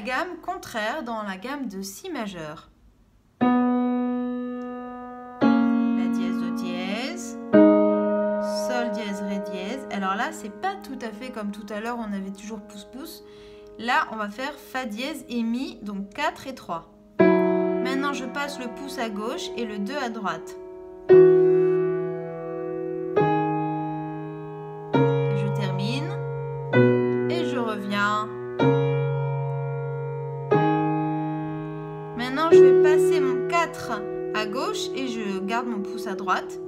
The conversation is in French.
gamme contraire dans la gamme de Si majeur. La dièse, Do dièse, Sol dièse, Ré dièse. Alors là, c'est pas tout à fait comme tout à l'heure, on avait toujours pouce-pouce. Là, on va faire Fa dièse et Mi, donc 4 et 3. Maintenant, je passe le pouce à gauche et le 2 à droite. Maintenant, je vais passer mon 4 à gauche et je garde mon pouce à droite.